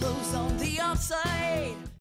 close on the outside.